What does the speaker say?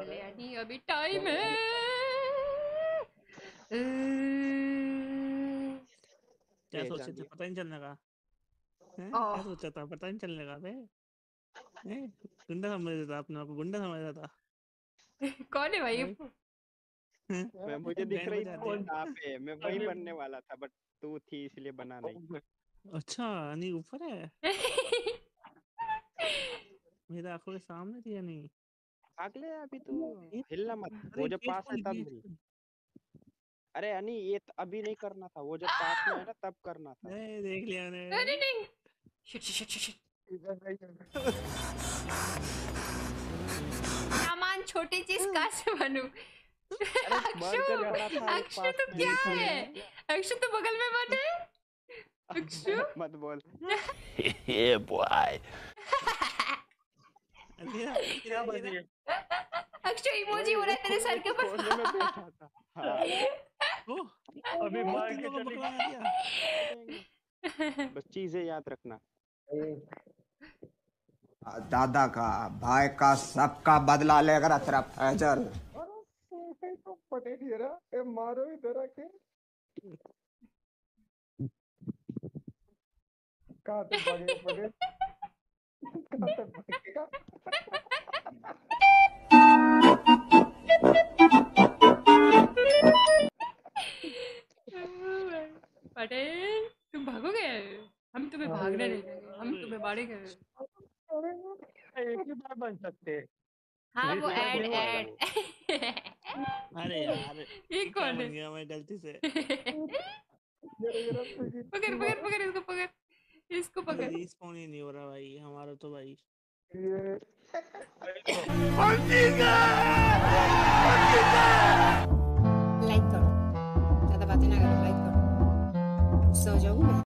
लिए अभी टाइम है। क्या सोचे थे? पता नहीं चलने का। क्या सोचा था? पता नहीं चलने का बे। गुंडा समझ रहा था अपने आप को गुंडा समझ रहा था। कौन है भाई? मैं मुझे दिख रही दिया। पे। मैं वही बनने वाला था बट तू थी इसलिए बना नहीं। अच्छा नहीं ऊपर है? मेरे आँखों के सामने थी या नहीं भाग ले अभी तू हिलना मत। वो जब पास है तब हिल। अरे अनि ये अभी नहीं करना था। वो जब पास में है ना तब करना था। ए, देख लिया अरे मैंने नहीं शिट शिट शिट शिट सामान छोटी चीज़ कहाँ से बनूं? वो अक्षु तो क्या है? अक्षु तो बगल में बने अक्षु? मत बोल। Yeah, boy. अंधेरा अंधेरा अंधेरा। अक्षु इमोजी हो रहा है तेरे सर के कोने में ऊपर बैठा था। हाँ। अभी मार के को चली बस चीज़ें याद रखना। दादा का भाई का सबका बदला लेकर तेरा फैजल। ये रहा ए मारो इधर आके। भागेगा पटेल तुम भागोगे? हम तुम्हें भागने नहीं देंगे। हम तुम्हें मारेंगे एक ही बार बन सकते हैं। हाँ वो ऐड ऐड। अरे यार ये कौन है? गया मैं गलती से? पकड़ पकड़ पकड़ इसको पकड़। इसको पकड़। रिस्पॉन ही नहीं हो रहा भाई हमारा तो भाई। लाइक करो ज़्यादा बातें ना करो लाइक करो। सो जाऊँ